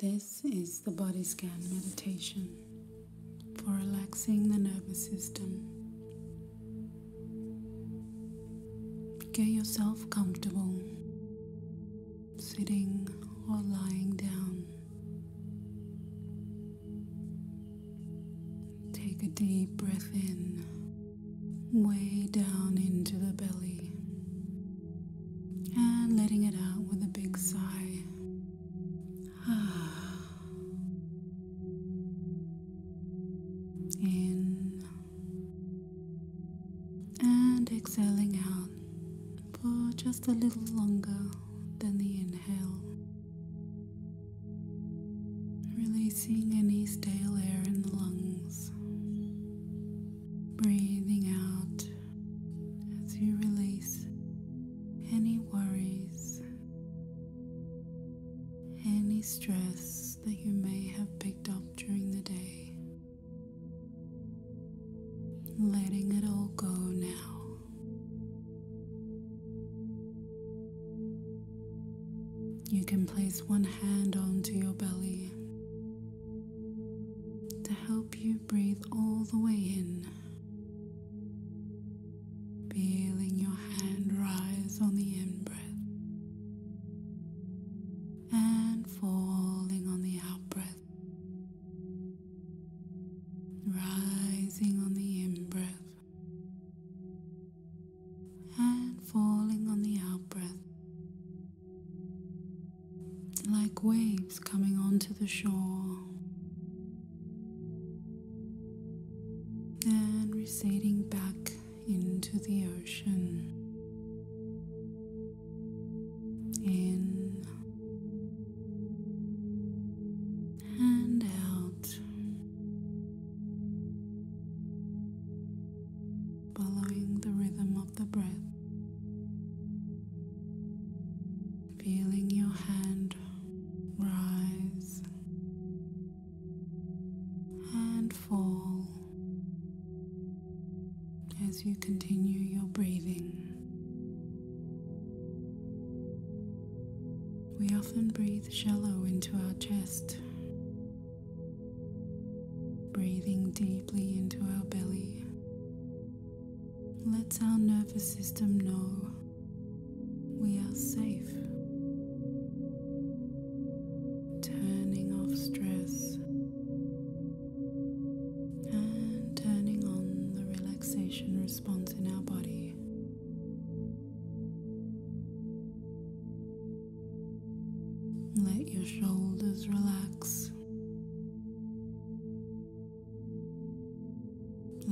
This is the body scan meditation for relaxing the nervous system. Get yourself comfortable, sitting or lying down. Take a deep breath in, way down into the belly, and letting it out with a big sigh. Just a little longer Rising on the in breath and falling on the out breath. Like waves coming onto the shore the breath. Feeling your hand rise and fall as you continue your breathing. We often breathe shallow into our chest, breathing deeply into our belly. Lets our nervous system know we are safe.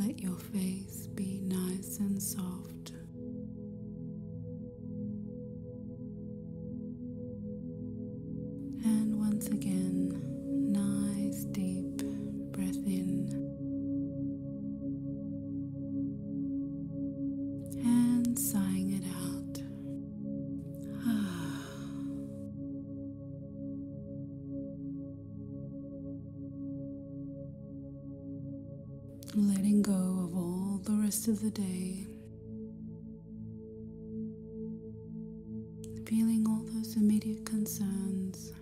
Let your face be nice and soft. Rest of the day. Feeling all those immediate concerns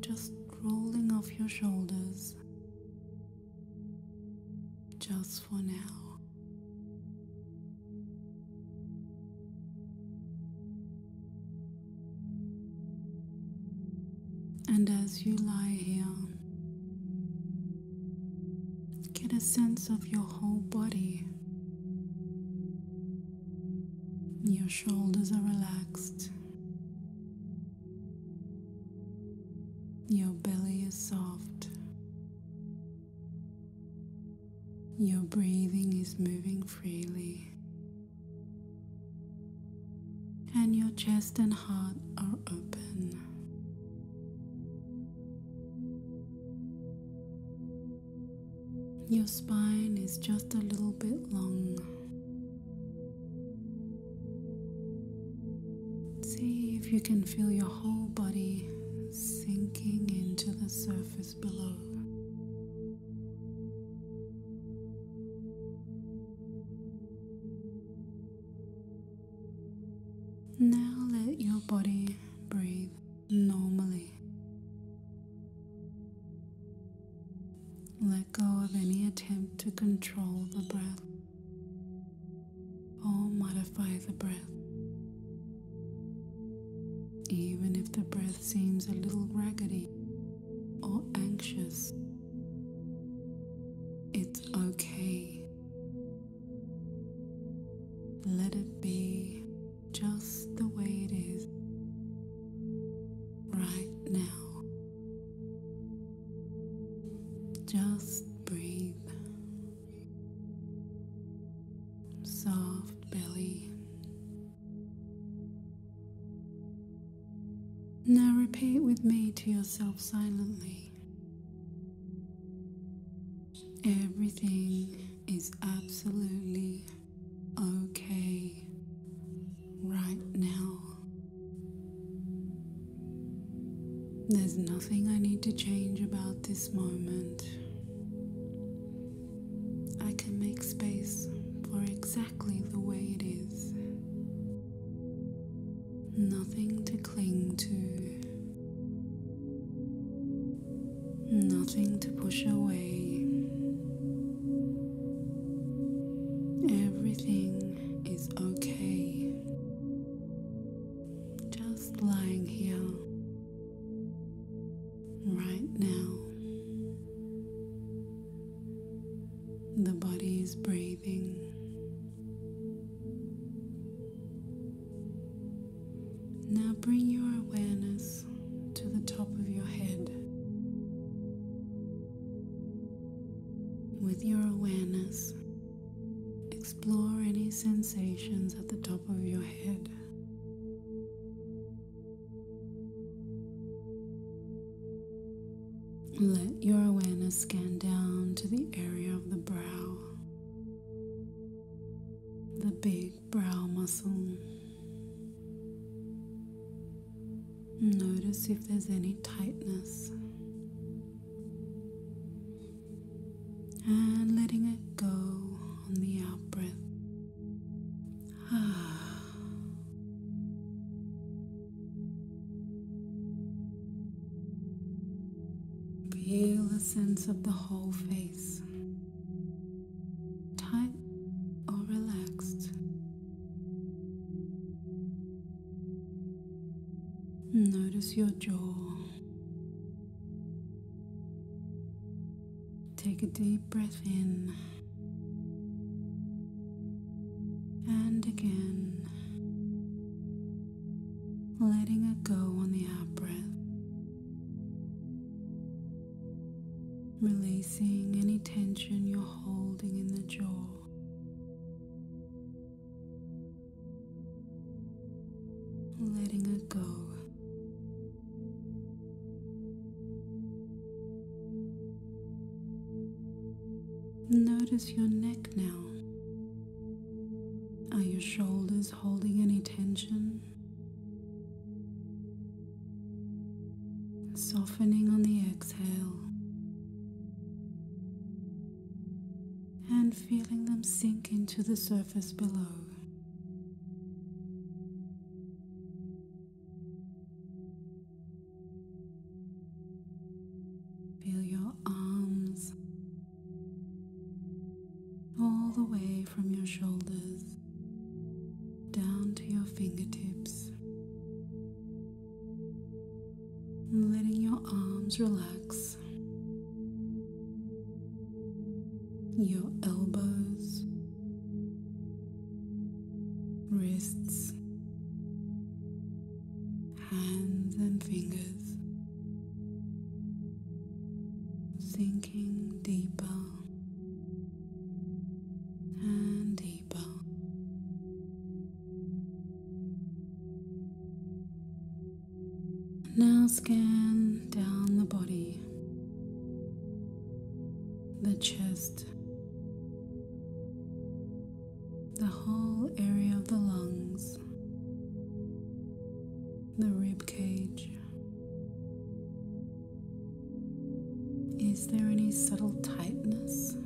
just rolling off your shoulders. Just for now. And as you lie here, get a sense of your whole body. Your shoulders are relaxed. Your belly is soft. Your breathing is moving freely. And your chest and heart are open. Your spine is just a little bit long. You can feel your whole body sinking into the surface below. Now let your body breathe normally. Let go of any attempt to control the breath or modify the breath. If the breath seems a little raggedy or anxious, Now repeat with me to yourself silently. Everything is absolutely okay right now. There's nothing I need to change about this moment. Nothing to cling to, nothing to push away. Now bring your awareness to the top of your head. With your awareness, explore any sensations at the top of your head. Notice if there's any tightness. And letting it go Notice your jaw. Take a deep breath in Notice your neck now. Are your shoulders holding any tension? Softening on the exhale and feeling them sink into the surface below. From your shoulders down to your fingertips. Letting your arms relax. Your elbows, wrists, hands, and fingers sinking deeper scan down the body, the chest, the whole area of the lungs, the rib cage. Is there any subtle tightness?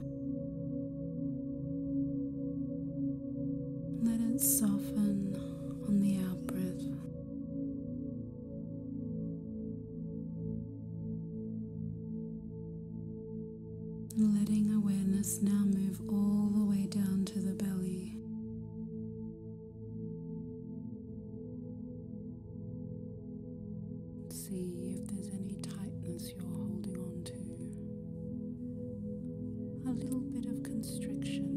Let it soften little bit of constriction.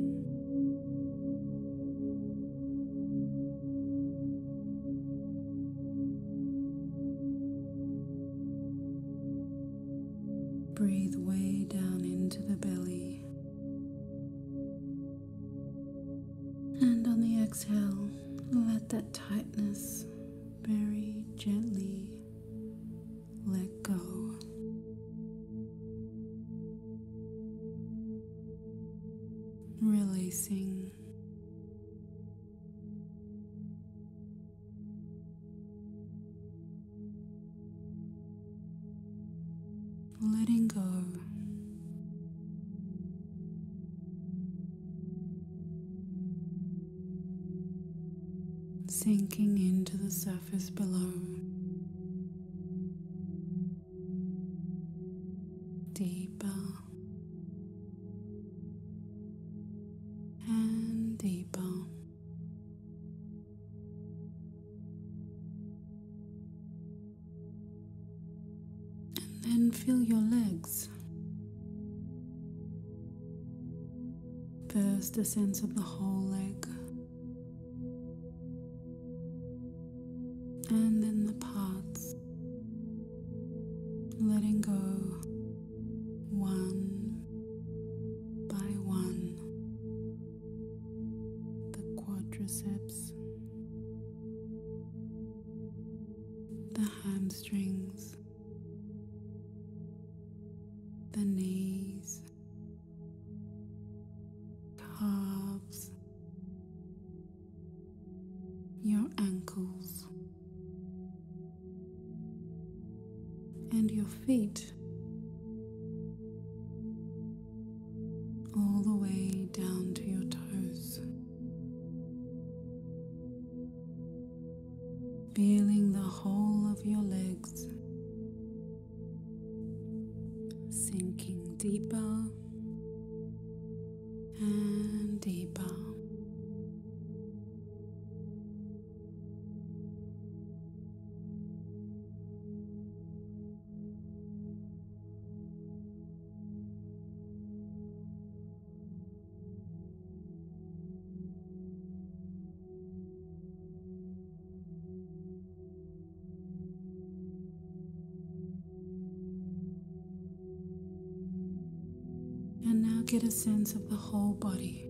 Releasing. Feel your legs. First, a sense of the whole leg. And then the parts. Letting go one by one. The quadriceps, the hamstrings, the knees, calves, your ankles, and your feet. all the way down to your toes. Feeling the whole of your legs sinking deeper get a sense of the whole body.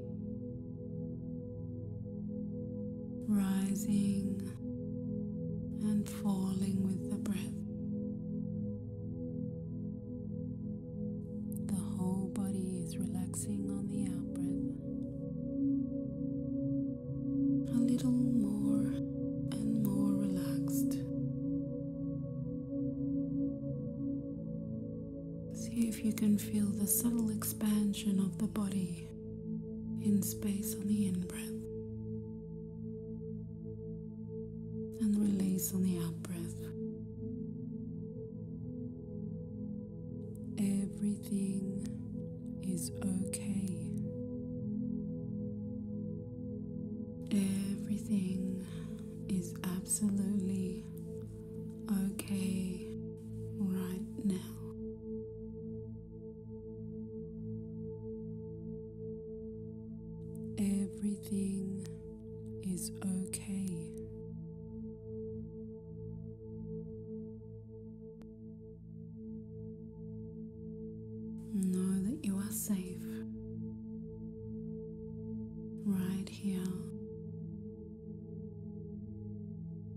Can feel the subtle expansion of the body in space on the in breath and release on the out breath. Everything is okay. Everything is absolutely okay right now. Everything is okay. Know that you are safe right here,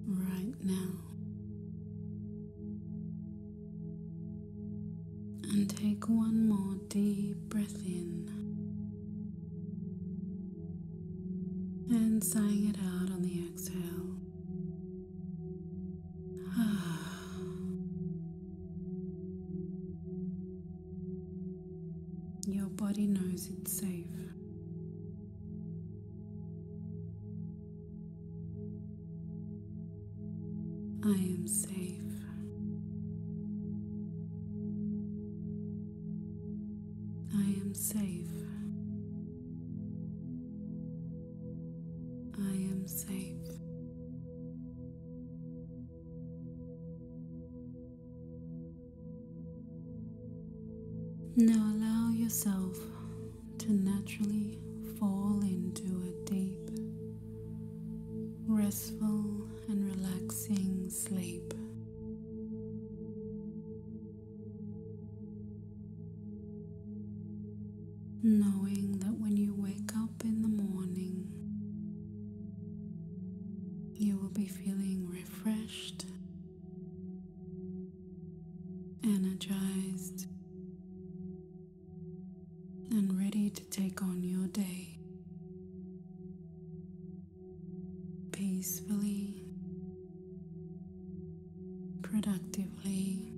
right now. And take one more deep breath in I am safe. productively.